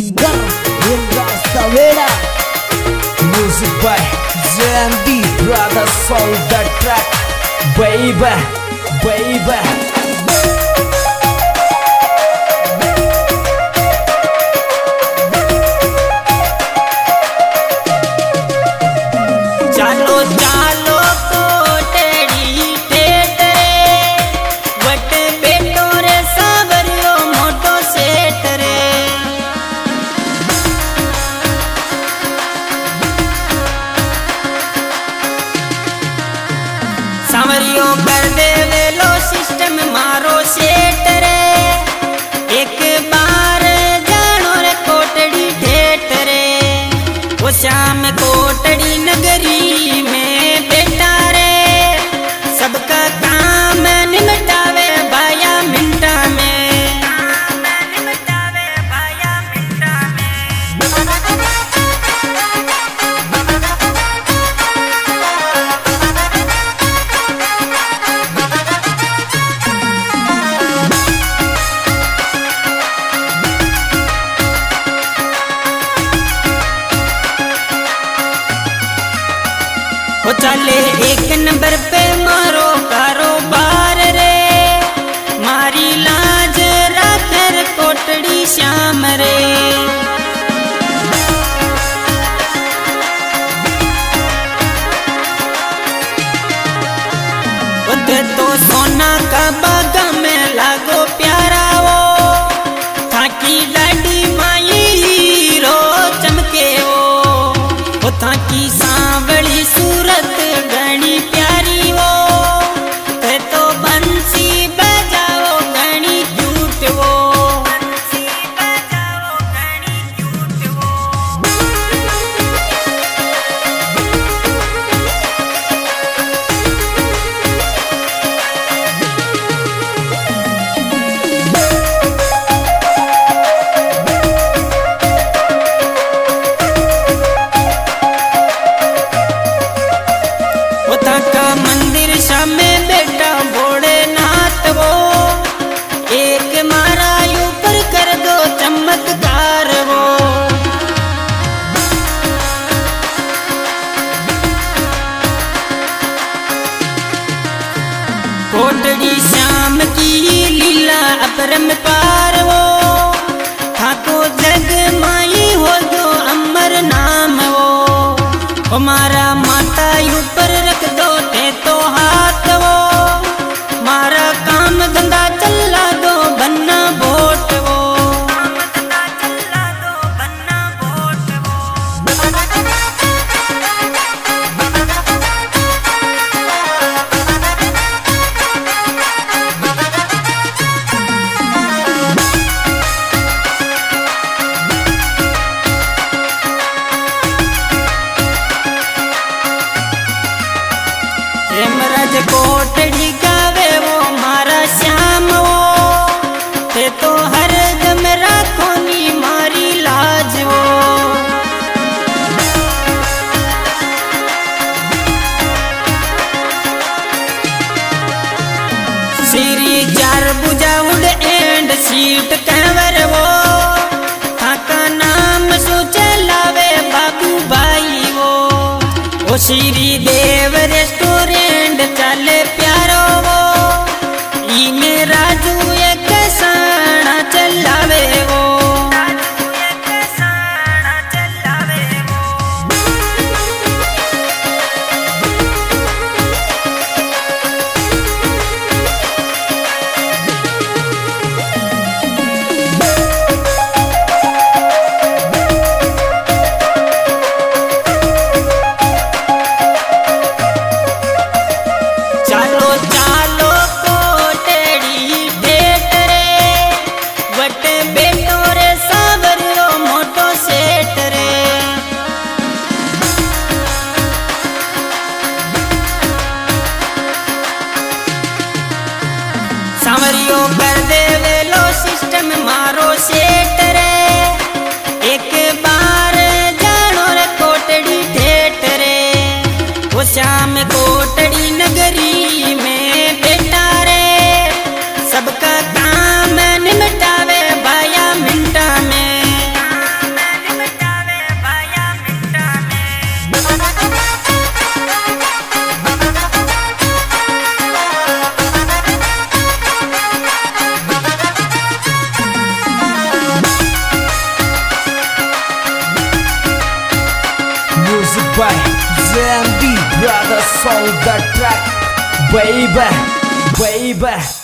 Kigama in Rastavera Music by JMD Brother sold that track. Baby, baby. चले एक number पे मारो कारोबार। श्याम की लीला अपरम पा ईट कंवर वो। थाका नाम सो चलावे बाबू भाई वो। ओ Shri by Zambi Brothers on the track, baby, baby.